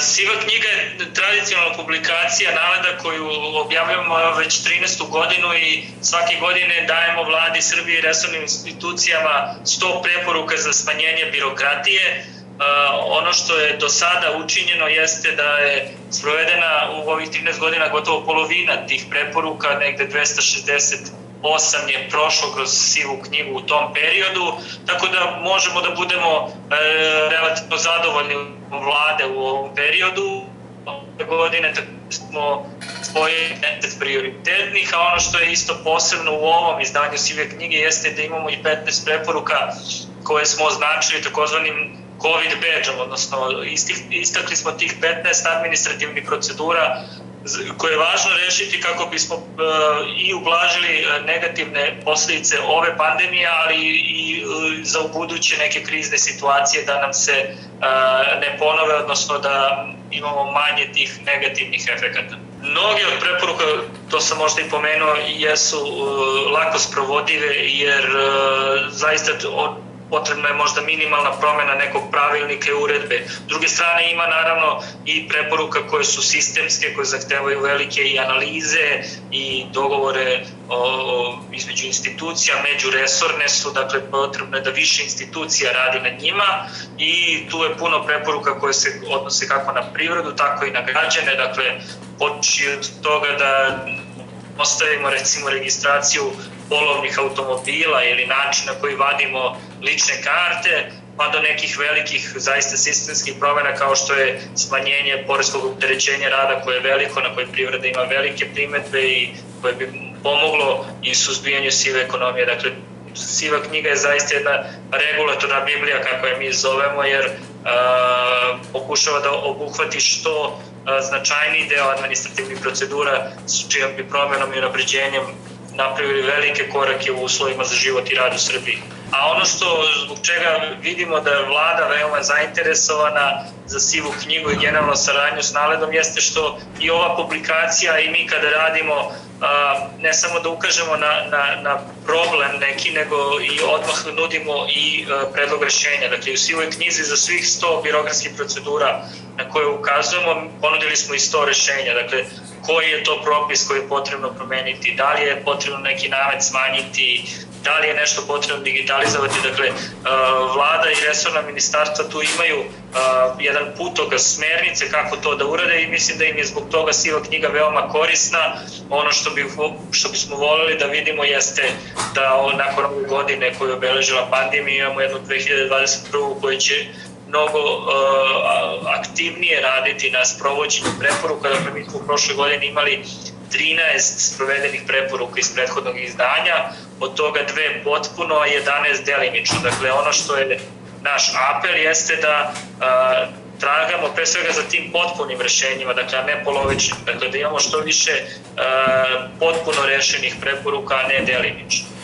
Siva knjiga je tradicionalna publikacija naleda koju objavljamo već 13. godinu i svake godine dajemo vladi Srbije i resornim institucijama 100 preporuka za smanjenje birokratije. Ono što je do sada učinjeno jeste da je sprovedena u ovih 13 godina gotovo polovina tih preporuka, negde 260 osam je prošlo kroz sivu knjigu u tom periodu, tako da možemo da budemo e, relativno zadovoljni vlade u ovom periodu. Ove godine smo svoje prioritetnih, a ono što je isto posebno u ovom izdanju sive knjige jeste da imamo i 15 preporuka koje smo označili takozvanim COVID badge odnosno istakli smo tih 15 administrativnih procedura koje je važno rešiti kako bismo e, i ublažili e, negativne posledice ove pandemije, ali i e, za ubuduće neke krizne situacije da nam se ne ponove, odnosno da imamo manje tih negativnih efekata. Mnoge od preporuka, to sam možda i pomenuo, jesu lako sprovodive jer zaista potrebna je možda minimalna promena nekog pravilnika i uredbe. S druge strane ima naravno i preporuka koje su sistemske, koje zahtevaju velike i analize i dogovore o, o, između institucija, međuresorne su, dakle potrebno je da više institucija radi na njima i tu je puno preporuka koje se odnose kako na privredu, tako i na građane, dakle poči od toga da ostavimo recimo registraciju polovnih automobila ili način na koji vadimo lične karte, pa do nekih velikih zaista sistemskih promena kao što je smanjenje poreskog opterećenja rada koje je veliko, na koje privreda ima velike primetbe i koje bi pomoglo i suzbijanju sive ekonomije. Dakle, siva knjiga je zaista jedna regulatorna biblija kako je mi zovemo jer pokušava da obuhvati što a, značajniji deo administrativnih procedura s čijom bi promenom i napređenjem napravili velike korake u uslovima za život i rad u Srbiji. A ono što zbog čega vidimo da je vlada veoma zainteresovana za sivu knjigu i generalno saradnju s naledom jeste što i ova publikacija i mi kada radimo ne samo da ukažemo na, na, na problem neki, nego i odmah nudimo i predlog rešenja. Dakle, u sivoj knjizi za svih 100 birokratskih procedura na koje ukazujemo, ponudili smo i 100 rešenja. Dakle, koji je to propis koji je potrebno promeniti, da li je potrebno neki namet smanjiti, da li je nešto potrebno digitalizovati. Dakle, vlada i resorna ministarstva tu imaju jedan putokaz smernice kako to da urade i mislim da im je zbog toga siva knjiga veoma korisna. Ono što, bi, što bismo voleli da vidimo jeste da nakon ove godine koju je obeležila pandemija imamo jednu 2021. koja će mnogo uh, aktivnije raditi na sprovođenju preporuka. Dakle, mi smo u prošle godine imali 13 sprovedenih preporuka iz prethodnog izdanja, od toga dve potpuno, a 11 delimično. Dakle, ono što je naš apel jeste da uh, tragamo pre svega za tim potpunim rešenjima, dakle, ne polovičnim, dakle, da imamo što više uh, potpuno rešenih preporuka, a ne delimično.